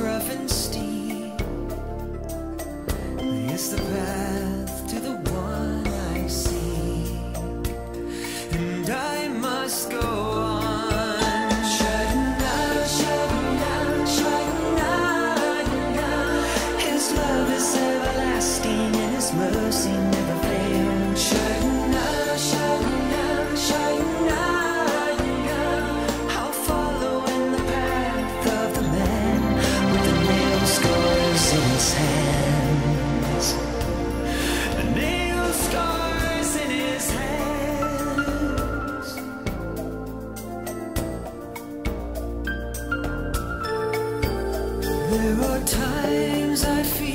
rough and There are times I feel